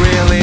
really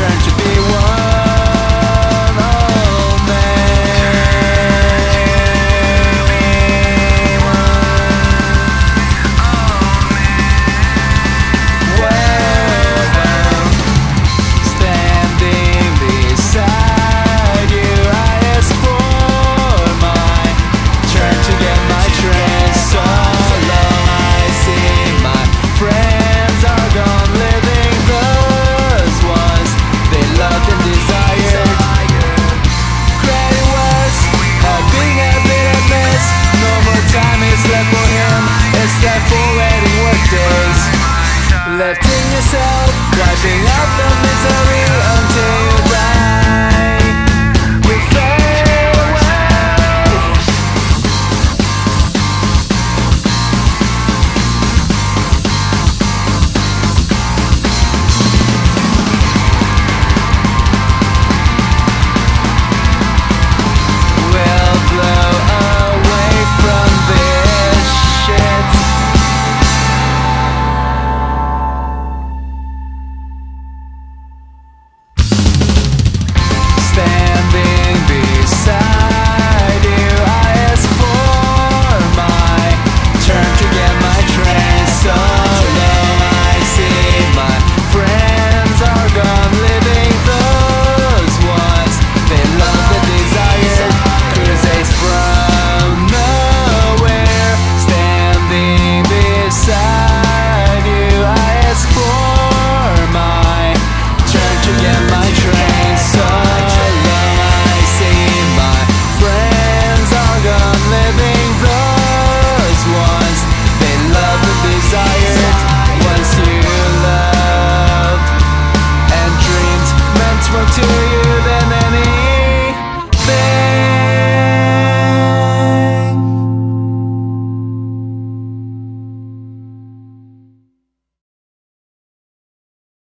Left in yourself, wiping out the misery